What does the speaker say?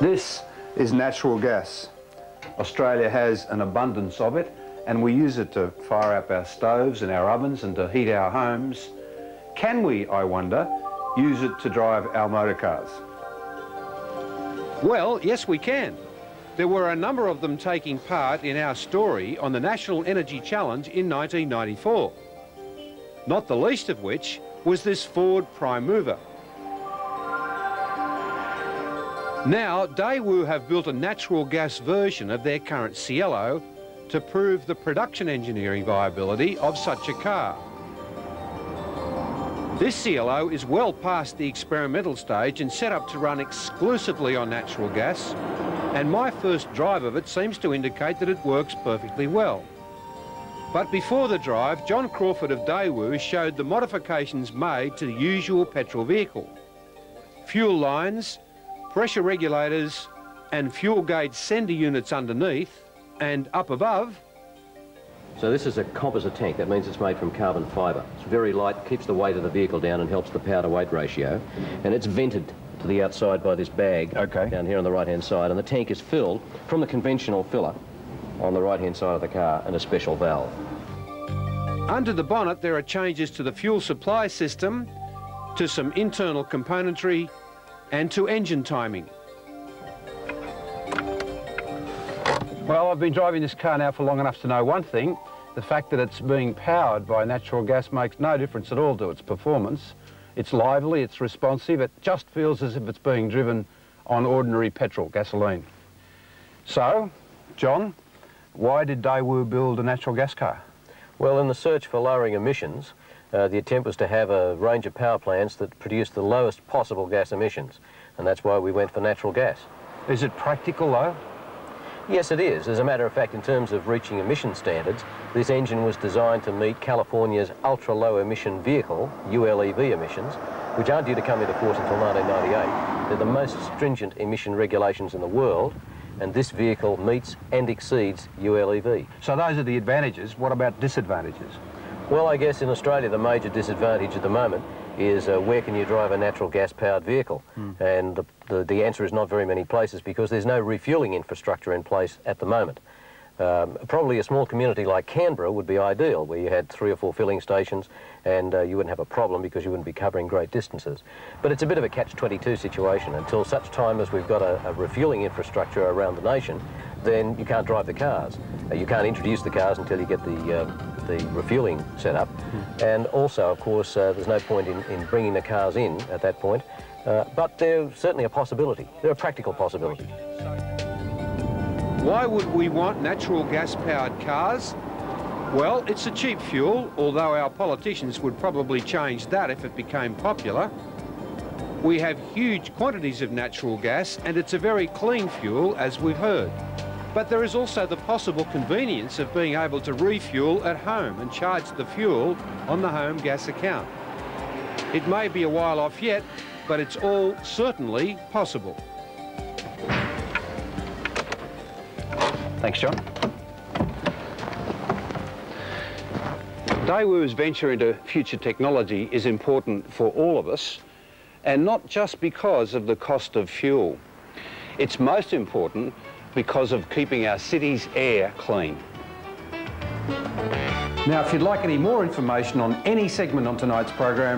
This is natural gas. Australia has an abundance of it and we use it to fire up our stoves and our ovens and to heat our homes. Can we, I wonder, use it to drive our motor cars? Well, yes we can. There were a number of them taking part in our story on the National Energy Challenge in 1994. Not the least of which was this Ford Prime Mover. Now, Daewoo have built a natural gas version of their current Cielo to prove the production engineering viability of such a car. This Cielo is well past the experimental stage and set up to run exclusively on natural gas, and my first drive of it seems to indicate that it works perfectly well. But before the drive, John Crawford of Daewoo showed the modifications made to the usual petrol vehicle. Fuel lines, pressure regulators and fuel gauge sender units underneath and up above. So this is a composite tank. That means it's made from carbon fibre. It's very light, keeps the weight of the vehicle down and helps the power to weight ratio. And it's vented to the outside by this bag okay. down here on the right-hand side. And the tank is filled from the conventional filler on the right-hand side of the car and a special valve. Under the bonnet, there are changes to the fuel supply system, to some internal componentry, and to engine timing. Well, I've been driving this car now for long enough to know one thing. The fact that it's being powered by natural gas makes no difference at all to its performance. It's lively, it's responsive, it just feels as if it's being driven on ordinary petrol, gasoline. So, John, why did Daewoo build a natural gas car? Well, in the search for lowering emissions, uh, the attempt was to have a range of power plants that produced the lowest possible gas emissions, and that's why we went for natural gas. Is it practical, though? Yes, it is. As a matter of fact, in terms of reaching emission standards, this engine was designed to meet California's ultra-low emission vehicle, ULEV emissions, which aren't due to come into force until 1998. They're the most stringent emission regulations in the world, and this vehicle meets and exceeds ULEV. So those are the advantages. What about disadvantages? Well, I guess in Australia the major disadvantage at the moment is uh, where can you drive a natural gas powered vehicle? Mm. And the, the, the, answer is not very many places because there's no refuelling infrastructure in place at the moment. Um, probably a small community like Canberra would be ideal, where you had three or four filling stations and uh, you wouldn't have a problem because you wouldn't be covering great distances. But it's a bit of a catch-22 situation. Until such time as we've got a, a refuelling infrastructure around the nation, then you can't drive the cars. Uh, you can't introduce the cars until you get the, uh, the refuelling set up. Mm. And also, of course, uh, there's no point in, in bringing the cars in at that point. Uh, but there's certainly a possibility. They're a practical possibility. Why would we want natural gas-powered cars? Well, it's a cheap fuel, although our politicians would probably change that if it became popular. We have huge quantities of natural gas and it's a very clean fuel, as we've heard. But there is also the possible convenience of being able to refuel at home and charge the fuel on the home gas account. It may be a while off yet, but it's all certainly possible. Thanks, John. Daewoo's venture into future technology is important for all of us, and not just because of the cost of fuel. It's most important because of keeping our city's air clean. Now, if you'd like any more information on any segment on tonight's program,